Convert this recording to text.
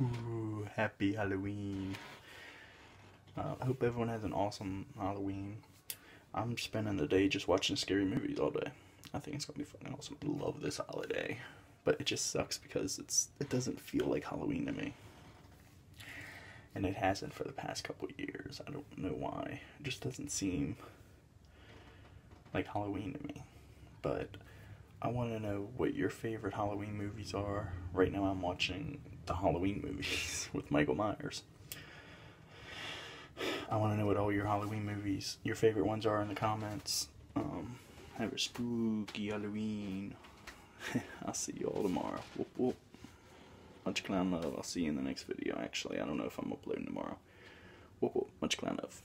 Ooh, happy Halloween. Uh, I hope everyone has an awesome Halloween. I'm spending the day just watching scary movies all day. I think it's gonna be fucking awesome. I love this holiday, but it just sucks because it's it doesn't feel like Halloween to me, and it hasn't for the past couple years. I don't know why. It just doesn't seem like Halloween to me. But I want to know what your favorite Halloween movies are. Right now, I'm watching the Halloween movies with Michael Myers. I want to know what all your Halloween movies, your favorite ones are in the comments. Um, have a spooky Halloween. I'll see you all tomorrow. Whoop whoop. Much clown love. I'll see you in the next video. Actually, I don't know if I'm uploading tomorrow. Whoop whoop. Much clown love.